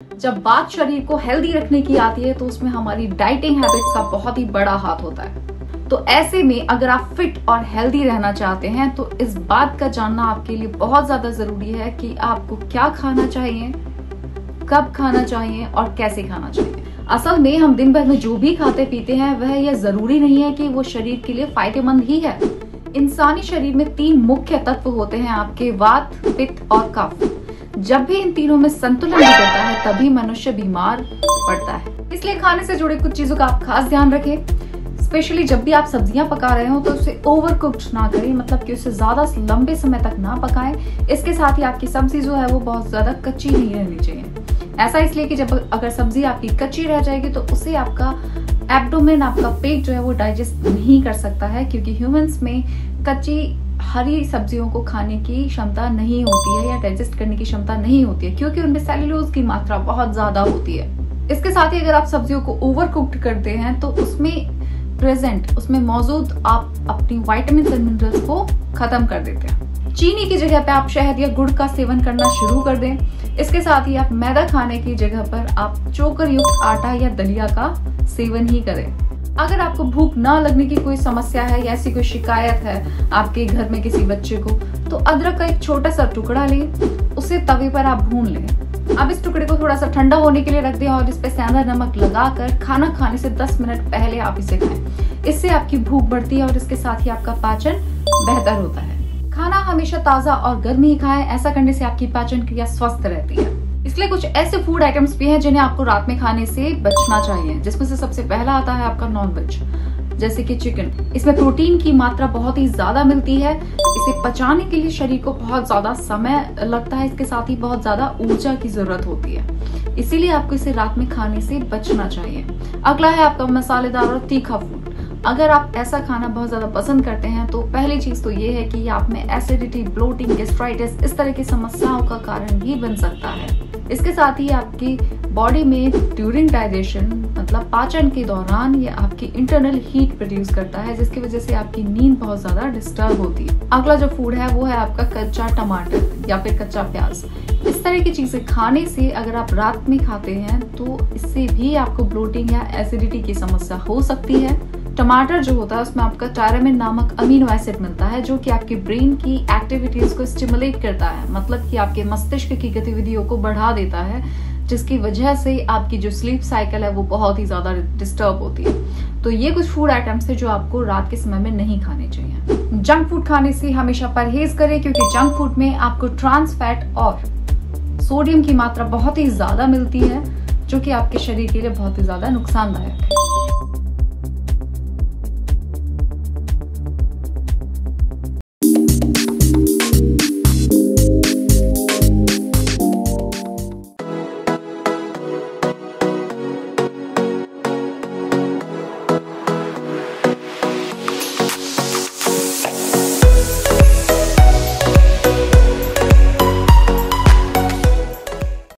जब बात शरीर को हेल्दी रखने की आती है तो उसमें हमारी डाइटिंग हैबिट्स का बहुत ही बड़ा हाथ होता है। तो ऐसे में अगर आप फिट और हेल्दी रहना चाहते हैं तो इस बात का जानना आपके लिए बहुत ज़्यादा ज़रूरी है कि आपको क्या खाना चाहिए, कब खाना चाहिए और कैसे खाना चाहिए। असल में हम दिन भर में जो भी खाते पीते हैं, वह यह ज़रूरी नहीं है कि वो शरीर के लिए फ़ायदेमंद ही है। इंसानी शरीर में तीन मुख्य तत्व होते हैं, आपके वात, पित्त और कफ। जब भी इन तीनों में संतुलन बिगड़ता है, तभी मनुष्य बीमार पड़ता है। इसलिए खाने से जुड़े कुछ चीज़ों का आप खास ध्यान रखें। स्पेशली जब भी आप सब्ज़ियाँ पका रहे हो तो उसे ओवर कुक्ड ना करें मतलब कि उसे ज़्यादा लंबे समय तक ना पकाएँ। इसके साथ ही आपकी सब्ज़ी जो है, वो बहुत ज़्यादा कच्ची नहीं रहनी चाहिए। ऐसा इसलिए कि जब अगर सब्ज़ी आपकी कच्ची रह जाएगी तो उसे आपका एब्डोमेन आपका पेट जो है, वो डाइजेस्ट नहीं कर सकता है, क्योंकि ह्यूमंस में कच्ची हरी सब्जियों को खाने की क्षमता नहीं होती है या डाइजेस्ट करने की क्षमता नहीं होती है, क्योंकि उनमें सेलुलोज की मात्रा बहुत ज़्यादा होती है। इसके साथ ही अगर आप सब्जियों को ओवर कुक्ड करते हैं तो उसमें प्रेजेंट उसमें मौजूद आप अपनी वाइटामिन एंड मिनरल्स को खत्म कर देते हैं। चीनी की जगह पे आप शहद या गुड़ का सेवन करना शुरू कर दें। इसके साथ ही आप मैदा खाने की जगह पर आप चोकर युक्त आटा या दलिया का सेवन ही करें। अगर आपको भूख ना लगने की कोई समस्या है या ऐसी कोई शिकायत है आपके घर में किसी बच्चे को तो अदरक का एक छोटा सा टुकड़ा लें, उसे तवे पर आप भून लें। अब इस टुकड़े को थोड़ा सा ठंडा होने के लिए रख दें और इस पे सेंधा नमक लगाकर खाना खाने से 10 मिनट पहले आप इसे खाएँ। इससे आपकी भूख बढ़ती है और इसके साथ ही आपका पाचन बेहतर होता है। खाना हमेशा ताज़ा और गर्म ही खाएँ, ऐसा करने से आपकी पाचन क्रिया स्वस्थ रहती है। इसलिए कुछ ऐसे फ़ूड आइटम्स भी हैं जिन्हें आपको रात में खाने से बचना चाहिए, जिसमें से सबसे पहला आता है आपका नॉन वेज जैसे कि चिकन इसमें प्रोटीन की मात्रा बहुत ही ज़्यादा मिलती है। इसे पचाने के लिए शरीर को बहुत ज़्यादा समय लगता है, इसके साथ ही बहुत ज़्यादा ऊर्जा की ज़रूरत होती है। इसीलिए आपको इसे रात में खाने से बचना चाहिए। अगला है आपका मसालेदार और तीखा फ़ूड अगर आप ऐसा खाना बहुत ज़्यादा पसंद करते हैं तो पहली चीज़ तो ये है कि आप में एसिडिटी ब्लोटिंग गेस्ट्राइटिस इस तरह की समस्याओं का कारण भी बन सकता है। इसके साथ ही आपकी बॉडी में ड्यूरिंग डाइजेशन मतलब पाचन के दौरान ये आपकी इंटरनल हीट प्रोड्यूस करता है, जिसकी वजह से आपकी नींद बहुत ज़्यादा डिस्टर्ब होती है। अगला जो फ़ूड है, वो है आपका कच्चा टमाटर या फिर कच्चा प्याज। इस तरह की चीज़ें खाने से अगर आप रात में खाते हैं तो इससे भी आपको ब्लोटिंग या एसिडिटी की समस्या हो सकती है। टमाटर जो होता है, उसमें आपका टायरामिन नामक अमीनो एसिड मिलता है, जो कि आपके ब्रेन की एक्टिविटीज़ को स्टिमुलेट करता है। मतलब कि आपके मस्तिष्क की गतिविधियों को बढ़ा देता है, जिसकी वजह से आपकी जो स्लीप साइकिल है, वो बहुत ही ज़्यादा डिस्टर्ब होती है। तो ये कुछ फ़ूड आइटम्स है जो आपको रात के समय में नहीं खाने चाहिए। जंक फ़ूड खाने से हमेशा परहेज करें, क्योंकि जंक फ़ूड में आपको ट्रांस फैट और सोडियम की मात्रा बहुत ही ज़्यादा मिलती है, जो कि आपके शरीर के लिए बहुत ही ज़्यादा नुकसानदायक है।